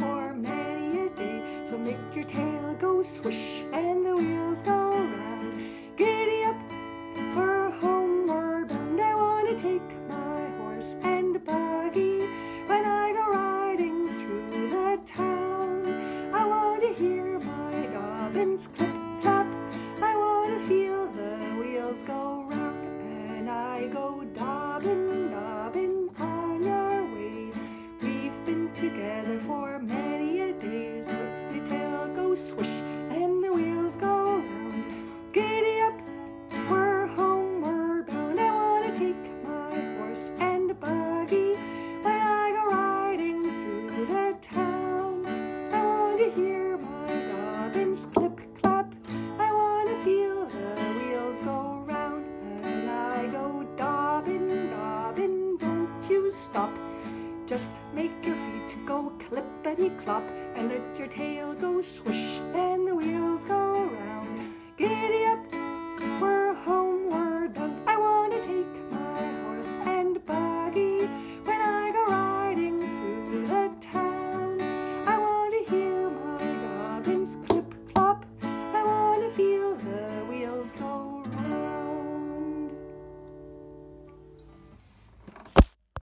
for many a day. So make your tail go swish and the wheels go round. Giddy up for homeward bound. I want to take my horse and buggy when I go riding through the town. I want to hear my dobbins clip clap. I want to feel the wheels go round and I go dobbin. Stop. Just make your feet go clippity clop and let your tail go swish